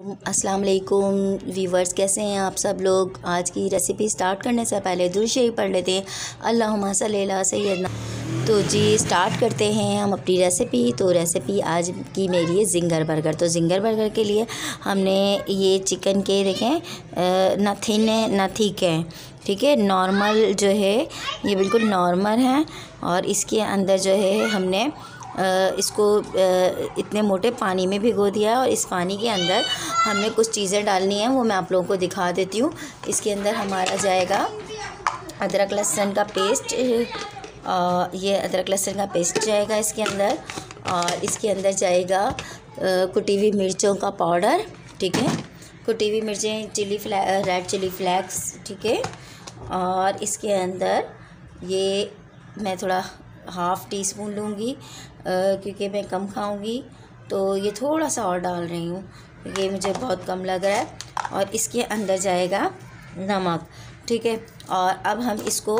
अस्सलाम वालेकुम वीवर्स कैसे हैं आप सब लोग? आज की रेसिपी स्टार्ट करने से पहले दुरुशरी पढ़ लेते हैं। अल्लाह सैदना तो जी स्टार्ट करते हैं हम अपनी रेसिपी तो रेसिपी आज की मेरी है जिंगर बर्गर। तो जिंगर बर्गर के लिए हमने ये चिकन के देखें ना थिन है ना थिक है। ठीक है? नॉर्मल जो है, ये बिल्कुल नॉर्मल है। और इसके अंदर जो है हमने इसको इतने मोटे पानी में भिगो दिया है और इस पानी के अंदर हमने कुछ चीज़ें डालनी हैं, वो मैं आप लोगों को दिखा देती हूँ। इसके अंदर हमारा जाएगा अदरक लहसुन का पेस्ट ये अदरक लहसुन का पेस्ट जाएगा इसके अंदर और इसके अंदर जाएगा कुटी हुई मिर्चों का पाउडर, ठीक है? कुटी हुई मिर्चें, chilli flakes, red chilli flakes, ठीक है? और इसके अंदर ये मैं थोड़ा हाफ़ टी स्पून लूँगी क्योंकि मैं कम खाऊँगी। तो ये थोड़ा सा और डाल रही हूँ ये मुझे बहुत कम लग रहा है। और इसके अंदर जाएगा नमक, ठीक है? और अब हम इसको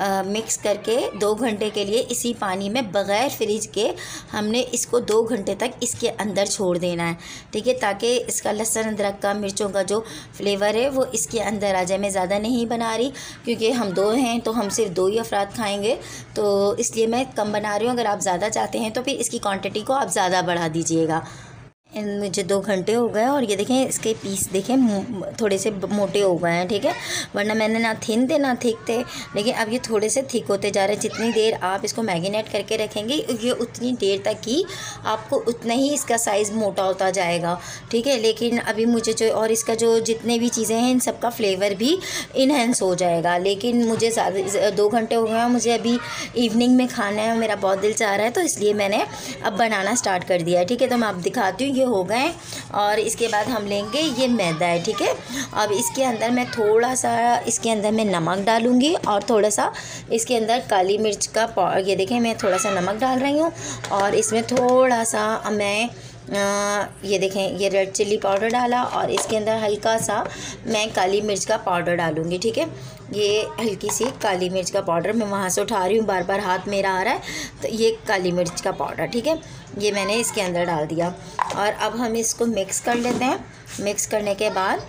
आ, मिक्स करके दो घंटे के लिए इसी पानी में बग़ैर फ्रिज के हमने इसको दो घंटे तक इसके अंदर छोड़ देना है। ठीक है ताकि इसका लहसुन अदरक का मिर्चों का जो फ्लेवर है वो इसके अंदर आ जाए। मैं ज़्यादा नहीं बना रही क्योंकि हम दो हैं तो हम सिर्फ़ दो ही अफराद खाएँगे। तो इसलिए मैं कम बना रही हूँ। अगर आप ज़्यादा चाहते हैं तो फिर इसकी क्वान्टिटी को आप ज़्यादा बढ़ा दीजिएगा। मुझे दो घंटे हो गए और ये देखें, इसके पीस देखें थोड़े से मोटे हो गए हैं, ठीक है? वरना मैंने ना थिन थे, ना थिक थे। लेकिन अब ये थोड़े से थिक होते जा रहे हैं। जितनी देर आप इसको मैगिनेट करके रखेंगे, ये उतनी देर तक ही आपको उतना ही इसका साइज़ मोटा होता जाएगा, ठीक है? लेकिन अभी मुझे जो, और इसका जो जितने भी चीज़ें हैं, इन सब फ्लेवर भी इन्हेंस हो जाएगा। लेकिन मुझे दो घंटे हो गए हैं, मुझे अभी इवनिंग में खाना है मेरा बहुत दिल चाह रहा है तो इसलिए मैंने अब बनाना स्टार्ट कर दिया है, ठीक है? तो मैं आप दिखाती हूँ, ये हो गए और इसके बाद हम लेंगे ये मैदा है ठीक है? अब इसके अंदर मैं थोड़ा सा इसके अंदर मैं नमक डालूँगी और थोड़ा सा इसके अंदर काली मिर्च का ये देखें मैं थोड़ा सा नमक डाल रही हूँ और इसमें थोड़ा सा मैं आ, ये देखें ये रेड चिल्ली पाउडर डाला और इसके अंदर हल्का सा मैं काली मिर्च का पाउडर डालूँगी ठीक है? ये हल्की सी काली मिर्च का पाउडर मैं वहाँ से उठा रही हूँ बार बार हाथ मेरा आ रहा है तो ये काली मिर्च का पाउडर ठीक है? ये मैंने इसके अंदर डाल दिया। और अब हम इसको मिक्स कर लेते हैं। मिक्स करने के बाद,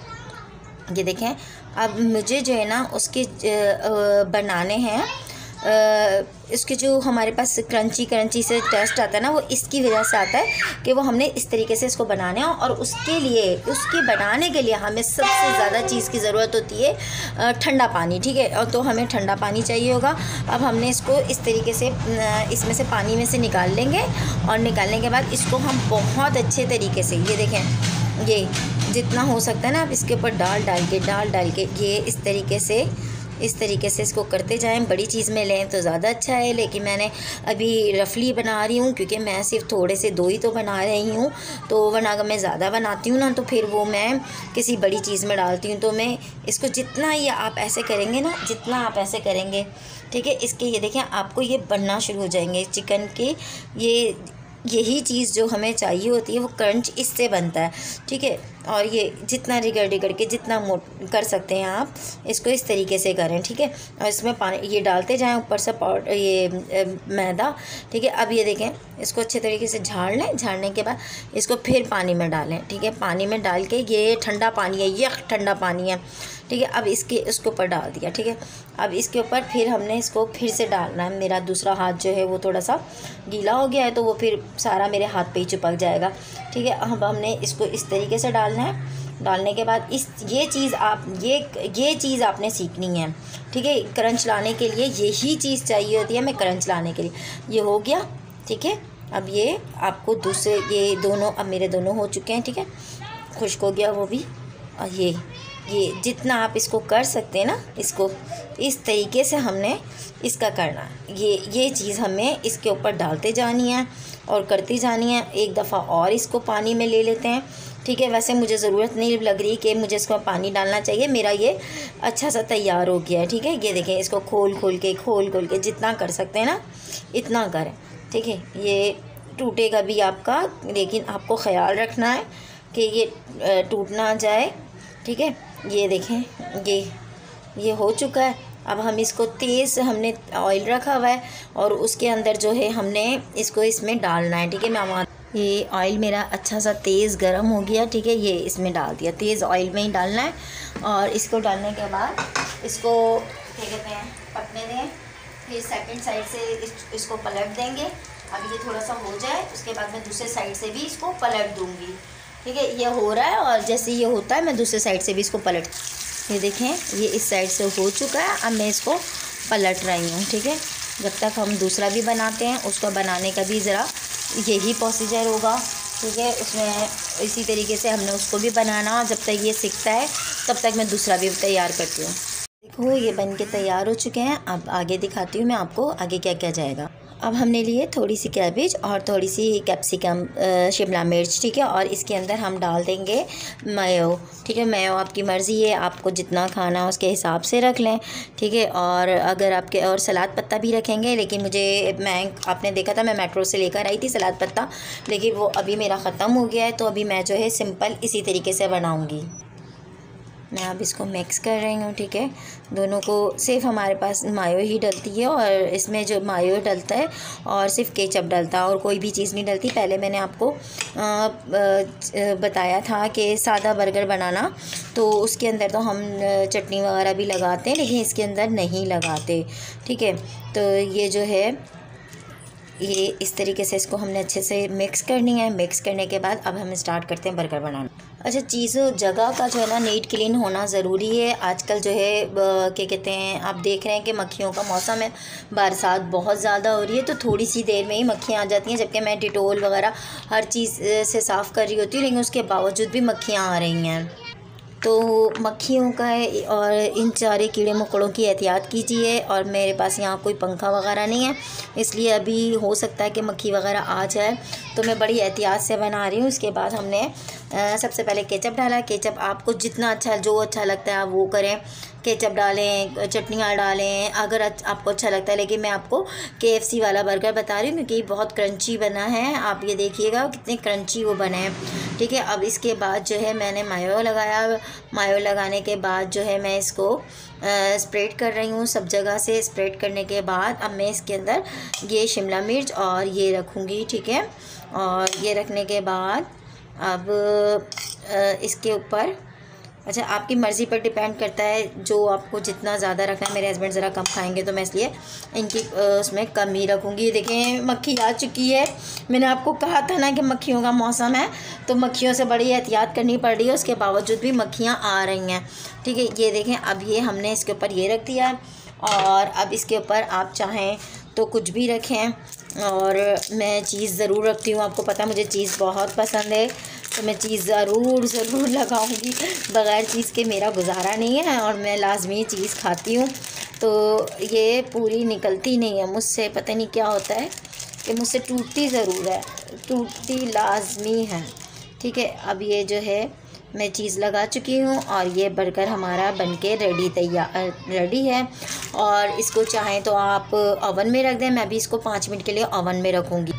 ये देखें, अब मुझे जो है ना उसके बनाने हैं। इसके जो हमारे पास क्रंची क्रंची से टेस्ट आता है ना, वो इसकी वजह से आता है कि वो हमने इस तरीके से इसको बनाना है और उसके लिए, उसके बनाने के लिए हमें सबसे ज़्यादा चीज़ की ज़रूरत होती है ठंडा पानी, ठीक है? और तो हमें ठंडा पानी चाहिए होगा। अब हमने इसको इस तरीके से इसमें से पानी में से निकाल लेंगे और निकालने के बाद इसको हम बहुत अच्छे तरीके से, ये देखें, ये जितना हो सकता है ना, आप इसके ऊपर डाल डाल के डाल डाल के ये इस तरीके से इस तरीके से इसको करते जाएँ, बड़ी चीज़ में लें तो ज़्यादा अच्छा है, लेकिन मैंने अभी रफली बना रही हूँ, क्योंकि मैं सिर्फ़ थोड़े से दो ही तो बना रही हूँ तो वरना अगर मैं ज़्यादा बनाती हूँ ना तो फिर वो मैं किसी बड़ी चीज़ में डालती हूँ तो मैं इसको जितना ये आप ऐसे करेंगे ना, जितना आप ऐसे करेंगे, ठीक है, इसके ये देखें, आपको ये बनना शुरू हो जाएँगे, चिकन के ये यही चीज़ जो हमें चाहिए होती है, वो क्रंच इससे बनता है। ठीक है? और ये जितना रिगड़ रिगड़ के जितना मोट कर सकते हैं आप, इसको इस तरीके से करें, ठीक है? और इसमें पानी, ये डालते जाएँ ऊपर से पाउडर, ये मैदा, ठीक है? अब ये देखें, इसको अच्छे तरीके से झाड़ लें, झाड़ने के बाद इसको फिर पानी में डालें, ठीक है? पानी में डाल के ये ठंडा पानी है ये ठंडा पानी है। ठीक है, अब इसके इसके ऊपर डाल दिया, ठीक है। अब इसके ऊपर फिर हमने इसको फिर से डालना है। मेरा दूसरा हाथ जो है वो थोड़ा सा गीला हो गया है तो वो फिर सारा मेरे हाथ पे ही चिपक जाएगा, ठीक है। अब हमने इसको इस तरीके से डालना है। डालने के बाद इस, ये चीज़ आप, ये ये चीज़ आपने सीखनी है, ठीक है। क्रंच लाने के लिए यही चीज़ चाहिए होती है हमें क्रंच लाने के लिए। ये हो गया, ठीक है। अब ये आपको दूसरे, ये दोनों, अब मेरे दोनों हो चुके हैं, ठीक है। खुश्क हो गया वो भी, और ये। ये जितना आप इसको कर सकते हैं ना, इसको इस तरीके से हमने इसका करना। ये ये चीज़ हमें इसके ऊपर डालते जानी है और करती जानी है। एक दफ़ा और इसको पानी में ले लेते हैं। ठीक है, वैसे मुझे ज़रूरत नहीं लग रही कि मुझे इसको पानी डालना चाहिए। मेरा ये अच्छा सा तैयार हो गया है, ठीक है? ये देखें, इसको खोल खोल के, खोल खोल के जितना कर सकते हैं ना, इतना करें। ठीक है, ये टूटेगा भी आपका, लेकिन आपको ख्याल रखना है कि ये टूट ना जाए। ठीक है ये देखें ये ये हो चुका है। अब हम इसको तेज़ हमने ऑयल रखा हुआ है और उसके अंदर जो है हमने इसको इसमें डालना है ठीक है? मैं ये ऑयल मेरा अच्छा सा तेज़ गर्म हो गया ठीक है? ये इसमें डाल दिया। तेज़ ऑयल में ही डालना है और इसको डालने के बाद इसको क्या कहते हैं पकने दें। फिर सेकंड साइड से इस, इसको पलट देंगे। अब ये थोड़ा सा हो जाए उसके बाद मैं दूसरे साइड से भी इसको पलट दूँगी। ठीक है, ये हो रहा है और जैसे ये होता है, मैं दूसरे साइड से भी इसको पलट, ये देखें, ये इस साइड से हो चुका है, अब मैं इसको पलट रही हूँ, ठीक है। जब तक हम दूसरा भी बनाते हैं, उसको बनाने का भी ज़रा यही प्रोसीजर होगा, ठीक है। उसमें इसी तरीके से हमने उसको भी बनाना जब तक ये सीखता है, तब तक मैं दूसरा भी तैयार करती हूँ। देखो, ये बन के तैयार हो चुके हैं, अब आगे दिखाती हूँ मैं आपको आगे क्या क्या जाएगा। अब हमने लिए थोड़ी सी कैबेज और थोड़ी सी कैप्सिकम शिमला मिर्च, ठीक है? और इसके अंदर हम डाल देंगे मयो, ठीक है? मयो आपकी मर्ज़ी है, आपको जितना खाना है उसके हिसाब से रख लें, ठीक है? और अगर आपके, और सलाद पत्ता भी रखेंगे, लेकिन मुझे, मैं, आपने देखा था मैं मेट्रो से लेकर आई थी सलाद पत्ता, लेकिन वो अभी मेरा ख़त्म हो गया है तो अभी मैं जो है सिंपल इसी तरीके से बनाऊँगी। मैं अब इसको मिक्स कर रही हूँ, ठीक है? दोनों को सिर्फ़ हमारे पास मायो ही डलती है और इसमें जो मायो डलता है और सिर्फ़ केचप डलता है और कोई भी चीज़ नहीं डलती। पहले मैंने आपको बताया था कि सादा बर्गर बनाना तो उसके अंदर तो हम चटनी वगैरह भी लगाते हैं, लेकिन इसके अंदर नहीं लगाते, ठीक है? तो ये जो है ये इस तरीके से इसको हमने अच्छे से मिक्स करनी है। मिक्स करने के बाद अब हम स्टार्ट करते हैं बर्गर बनाना। अच्छा चीज़, जगह का जो है ना नीट क्लीन होना ज़रूरी है। आजकल जो है क्या कहते हैं, आप देख रहे हैं कि मक्खियों का मौसम है। बरसात बहुत ज़्यादा हो रही है तो थोड़ी सी देर में ही मक्खियाँ आ जाती हैं, जबकि मैं डिटोल वगैरह हर चीज़ से साफ़ कर रही होती हूँ, लेकिन उसके बावजूद भी मक्खियाँ आ रही हैं। तो मक्खियों का है और इन सारे कीड़े मकोड़ों की एहतियात कीजिए और मेरे पास यहाँ कोई पंखा वगैरह नहीं है, इसलिए अभी हो सकता है कि मक्खी वगैरह आ जाए। तो मैं बड़ी एहतियात से बना रही हूँ। उसके बाद हमने सबसे पहले केचप डाला। केचप आपको जितना अच्छा जो अच्छा लगता है आप वो करें। केचप डालें, चटनियाँ डालें। अगर आपको अच्छा लगता है, लेकिन मैं आपको के वाला बर्गर बता रही हूँ, क्योंकि बहुत क्रंची बना है। आप ये देखिएगा कितने क्रंची वो बने हैं। ठीक है, अब इसके बाद जो है मैंने मायो लगाया। मायो लगाने के बाद जो है मैं इसको स्प्रेड कर रही हूँ सब जगह से। स्प्रेड करने के बाद अब मैं इसके अंदर ये शिमला मिर्च और ये रखूँगी, ठीक है? और ये रखने के बाद अब इसके ऊपर अच्छा आपकी मर्ज़ी पर डिपेंड करता है जो आपको जितना ज़्यादा रखना है। मेरे हस्बैंड ज़रा कम खाएँगे तो मैं इसलिए इनकी उसमें कम ही रखूँगी। देखें मक्खी आ चुकी है। मैंने आपको कहा था ना कि मक्खियों का मौसम है तो मक्खियों से बड़ी एहतियात करनी पड़ रही है। उसके बावजूद भी मक्खियाँ आ रही हैं। ठीक है, ये देखें, अब ये हमने इसके ऊपर ये रख दिया और अब इसके ऊपर आप चाहें तो कुछ भी रखें। और मैं चीज़ ज़रूर रखती हूँ, आपको पता मुझे चीज़ बहुत पसंद है। तो मैं चीज़ ज़रूर ज़रूर लगाऊँगी। बग़ैर चीज़ के मेरा गुजारा नहीं है और मैं लाजमी चीज़ खाती हूँ। तो ये पूरी निकलती नहीं है। मुझसे पता नहीं क्या होता है कि मुझसे टूटती ज़रूर है। टूटती लाजमी है। ठीक है, अब ये जो है, मैं चीज़ लगा चुकी हूँ और ये बर्गर हमारा बनके रेडी तैयार रेडी है। और इसको चाहें तो आप ओवन में रख दें। मैं भी इसको पाँच मिनट के लिए ओवन में रखूँगी।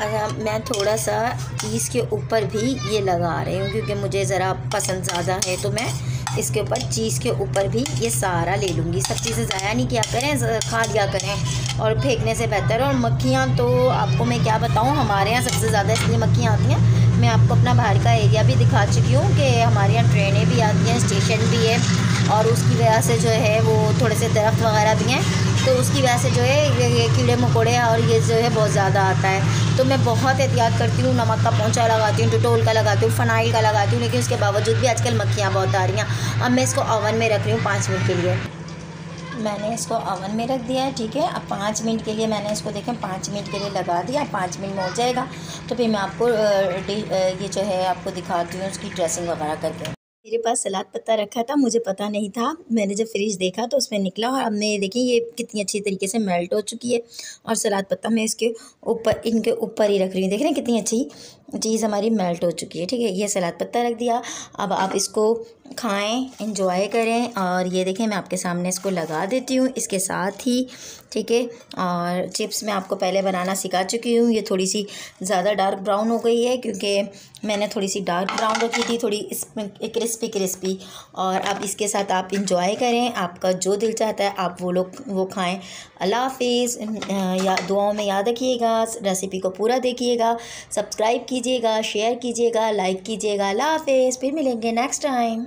अच्छा मैं थोड़ा सा चीज़ के ऊपर भी ये लगा रही हूँ क्योंकि मुझे ज़रा पसंद ज़्यादा है तो मैं इसके ऊपर चीज़ के ऊपर भी ये सारा ले लूँगी। सब चीज़ें ज़ाया नहीं किया करें खा लिया करें और फेंकने से बेहतर। और मक्खियाँ तो आपको मैं क्या बताऊँ, हमारे यहाँ सबसे ज़्यादा इसलिए मक्खियाँ आती हैं। मैं आपको अपना बाहर का एरिया भी दिखा चुकी हूँ कि हमारे यहाँ ट्रेनें भी आती हैं, स्टेशन भी है और उसकी वजह से जो है वो थोड़े से दरख्त वगैरह भी हैं। तो उसकी वजह से जो है, ये कीड़े मकोड़े और ये जो है, बहुत ज़्यादा आता है। तो मैं बहुत एहतियात करती हूँ, नमक का पोंछा लगाती हूँ, डिटोल का लगाती हूँ, फ़नाइल का लगाती हूँ, लेकिन उसके बावजूद भी आजकल मक्खियाँ बहुत आ रही हैं। अब मैं इसको ओवन में रख रही हूँ पाँच मिनट के लिए। मैंने इसको ओवन में रख दिया है, ठीक है? अब पाँच मिनट के लिए मैंने इसको देखें, पाँच मिनट के लिए लगा दिया, पाँच मिनट में हो जाएगा। तो फिर मैं आपको ये जो है, आपको दिखाती हूँ उसकी ड्रेसिंग वगैरह करके। मेरे पास सलाद पत्ता रखा था, मुझे पता नहीं था। मैंने जब फ्रिज देखा तो उसमें निकला और अब मैं, देखिए ये कितनी अच्छी तरीके से मेल्ट हो चुकी है और सलाद पत्ता मैं इसके ऊपर, इनके ऊपर ही रख रही हूँ। देख रहे हैं कितनी अच्छी चीज़ हमारी मेल्ट हो चुकी है, ठीक है? ये सलाद पत्ता रख दिया। अब आप इसको खाएँ इंजॉय करें और ये देखें, मैं आपके सामने इसको लगा देती हूँ इसके साथ ही, ठीक है? और चिप्स मैं आपको पहले बनाना सिखा चुकी हूँ। ये थोड़ी सी ज़्यादा डार्क ब्राउन हो गई है क्योंकि मैंने थोड़ी सी डार्क ब्राउन रखी थी, थोड़ी क्रिस्पी क्रिस्पी। और अब इसके साथ आप इंजॉय करें, आपका जो दिल चाहता है, आप वो लोग, वो खाएँ। अल्लाह हाफिज़। या दुआओं में याद रखिएगा रेसिपी को पूरा देखिएगा। सब्सक्राइब कीजिएगा शेयर कीजिएगा लाइक कीजिएगा। लाफेज फिर मिलेंगे नेक्स्ट टाइम